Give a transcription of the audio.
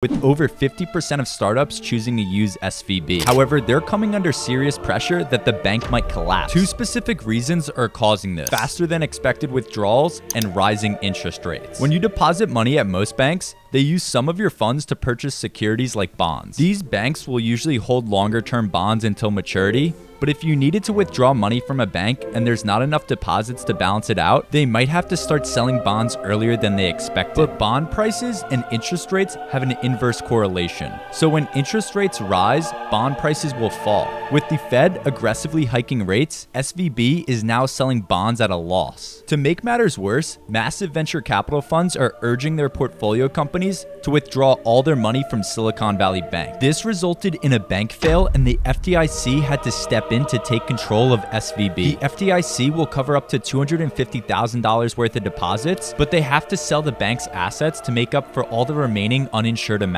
with over 50% of startups choosing to use SVB. However, they're coming under serious pressure that the bank might collapse. Two specific reasons are causing this. Faster than expected withdrawals and rising interest rates. When you deposit money at most banks, they use some of your funds to purchase securities like bonds. These banks will usually hold longer term bonds until maturity, but if you needed to withdraw money from a bank and there's not enough deposits to balance it out, they might have to start selling bonds earlier than they expected. But bond prices and interest rates have an inverse correlation. So when interest rates rise, bond prices will fall. With the Fed aggressively hiking rates, SVB is now selling bonds at a loss. To make matters worse, massive venture capital funds are urging their portfolio companies to withdraw all their money from Silicon Valley Bank. This resulted in a bank fail and the FDIC had to step in to take control of SVB. The FDIC will cover up to $250,000 worth of deposits, but they have to sell the bank's assets to make up for all the remaining uninsured amounts.